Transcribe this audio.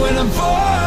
when I'm falling